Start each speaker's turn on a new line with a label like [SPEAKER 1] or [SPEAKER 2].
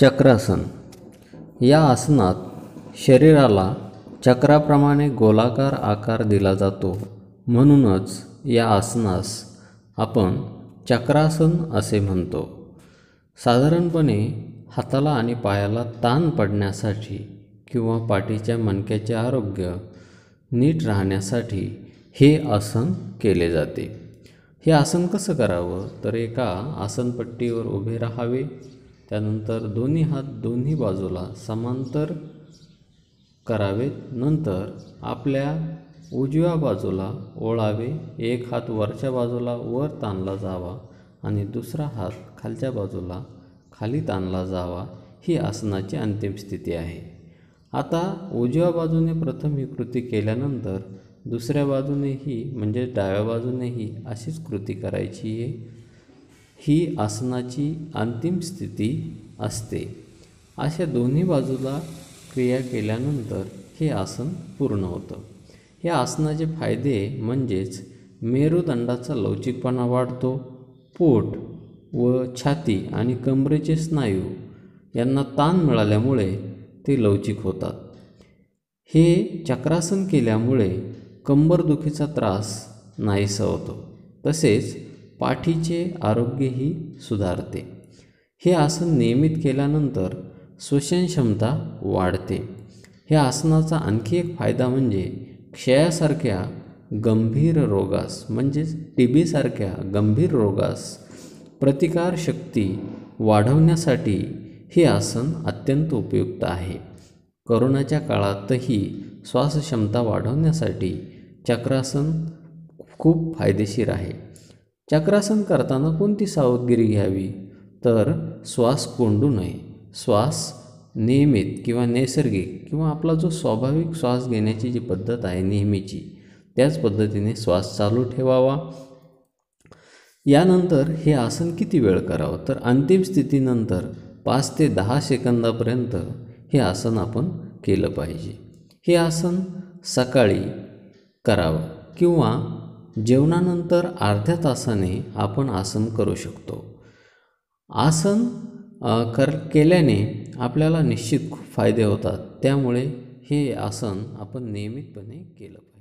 [SPEAKER 1] चक्रासन. या आसनात शरीराला चक्राप्रमाणे गोलाकार आकार दिला जातो. म्हणूनच या आसनास आपण चक्रासन असे म्हणतो. साधारणपणे हाताला आणि पायाला ताण पडण्यासाठी किंवा पाठीच्या मणक्याचे आरोग्य नीट राहण्यासाठी हे आसन केले जाते. हे आसन कसं करावं? तर एका आसनपट्टीवर उभे राहावे. त्यानंतर दोन्ही हात दोन्ही बाजूला समांतर करावेत. नंतर आपल्या उजव्या बाजूला ओळावे. एक हात वरच्या बाजूला वर ताणला जावा आणि दुसरा हात खालच्या बाजूला खाली ताणला जावा. ही आसनाची अंतिम स्थिती आहे. आता उजव्या बाजूने प्रथम ही कृती केल्यानंतर दुसऱ्या बाजूनेही म्हणजे डाव्या बाजूनेही अशीच कृती करायची आहे. ही आसनाची अंतिम स्थिती असते. अशा दोन्ही बाजूला क्रिया केल्यानंतर हे आसन पूर्ण होतं. या आसनाचे फायदे म्हणजेच मेरुदंडाचा लवचिकपणा वाढतो. पोट व छाती आणि कमरेचे स्नायू यांना ताण मिळाल्यामुळे ते लवचिक होतात. हे चक्रासन केल्यामुळे कंबरदुखीचा त्रास नाहीसा होतो. तसेच पाठीचे आरोग्यही सुधारते. हे आसन नियमित केल्यानंतर श्वसनक्षमता वाढते. ह्या आसनाचा आणखी एक फायदा म्हणजे क्षयासारख्या गंभीर रोगास म्हणजेच टी बीसारख्या गंभीर रोगास प्रतिकारशक्ती वाढवण्यासाठी हे आसन अत्यंत उपयुक्त आहे. करोनाच्या काळातही श्वासक्षमता वाढवण्यासाठी चक्रासन खूप फायदेशीर आहे. चक्रासन करताना कोणती सावधगिरी घ्यावी? तर श्वास कोंडू नये. श्वास नियमित किंवा नैसर्गिक किंवा आपला जो स्वाभाविक श्वास घेण्याची जी पद्धत आहे नेहमीची त्याच पद्धतीने श्वास चालू ठेवावा. यानंतर हे आसन किती वेळ करावं? तर अंतिम स्थितीनंतर पाच ते दहा सेकंदापर्यंत हे आसन आपण केलं पाहिजे. हे आसन सकाळी करावं किंवा जेवणानंतर अर्ध्या तासाने आपण आसन करू शकतो. आसन कर केल्याने आपल्याला निश्चित खूप फायदे होतात. त्यामुळे हे आसन आपण नियमितपणे केलं पाहिजे.